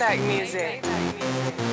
That music. Music.